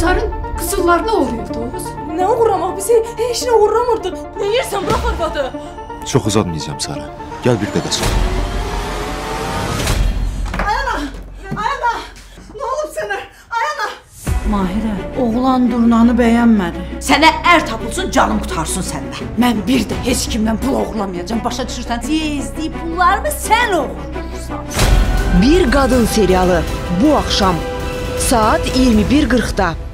Gülzarın qızıllarını uğruyordunuz. Nə uğramaq bizi heç nə uğramırdıq. Nə yersən bırax arvadı. Çox uzatmayacağım Sara. Gəl bir qədər sonra. Ayana! Nə olub sənə? Ayana! Mahirə, oğlan Durnanı bəyənmədi. Sənə ər er tapılsın, canım qutarsın səndən. Mən bir də heç kimdən pul oğurlamayacağam. Başa düşürsən? Cizdi pullarımı sən oğurlayırsan. Bir qadın serialı bu axşam saat 21:40-da